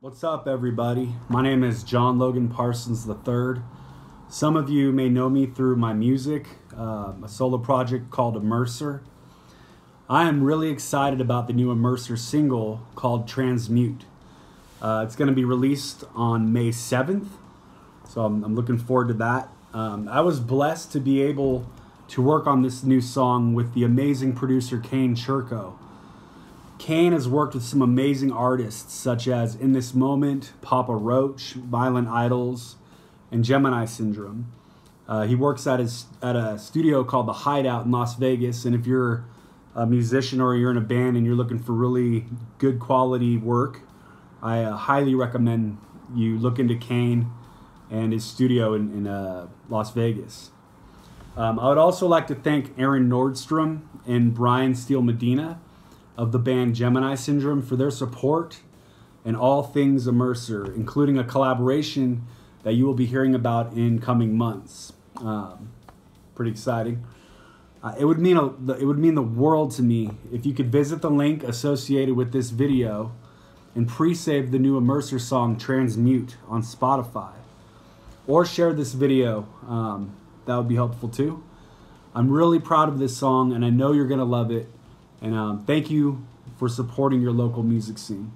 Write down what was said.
What's up, everybody? My name is John Logan Parsons III. Some of you may know me through my music, uh, a solo project called Immerser. I am really excited about the new Immerser single called Transmute. Uh, it's going to be released on May 7th, so I'm, I'm looking forward to that. Um, I was blessed to be able to work on this new song with the amazing producer Kane Churko. Kane has worked with some amazing artists such as In This Moment, Papa Roach, Violent Idols, and Gemini Syndrome. Uh, he works at his at a studio called The Hideout in Las Vegas, and if you're a musician or you're in a band and you're looking for really good quality work, I uh, highly recommend you look into Kane and his studio in, in uh, Las Vegas. Um, I would also like to thank Aaron Nordstrom and Brian Steele Medina of the band Gemini Syndrome for their support and all things Immerser, including a collaboration that you will be hearing about in coming months. Um, pretty exciting. Uh, it would mean a, it would mean the world to me if you could visit the link associated with this video and pre-save the new Immerser song Transmute on Spotify, or share this video. Um, that would be helpful too. I'm really proud of this song, and I know you're gonna love it. And um, thank you for supporting your local music scene.